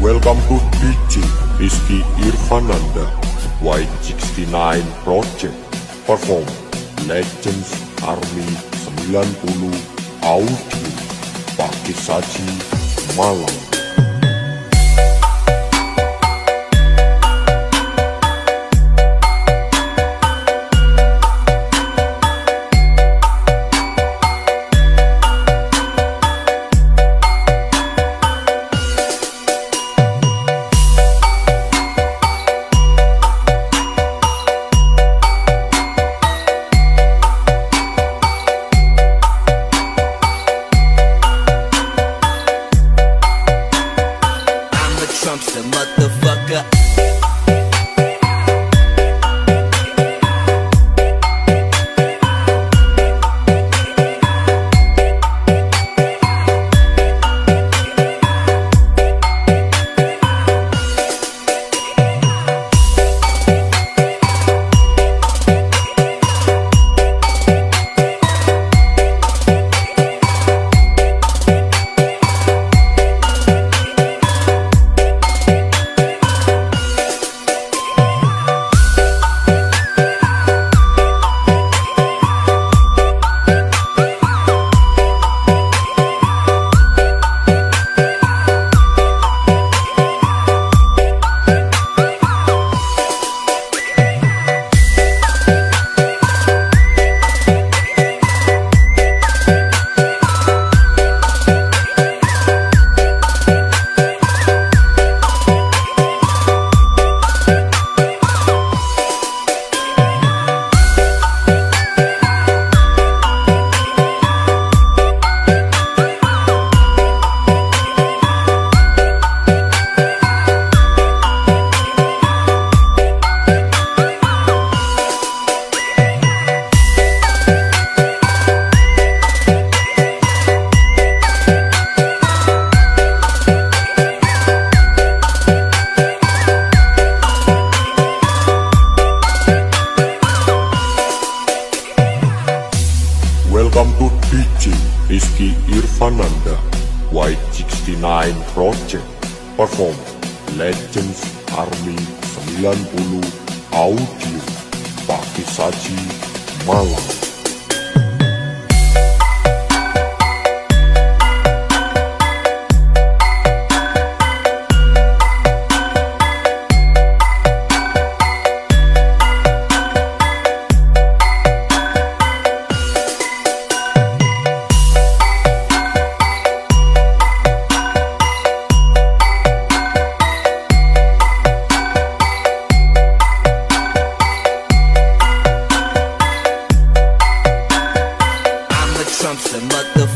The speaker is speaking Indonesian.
Welcome to DJ Rizky Irfananda White 69 Project. Perform Legends Army 90 Audio. Pakai Saji Malam Yeah. DJ Rizky Irfananda White 69 Project Perform Legends Army 90 Audio Pakai Saji Malam I'm something, motherfucker.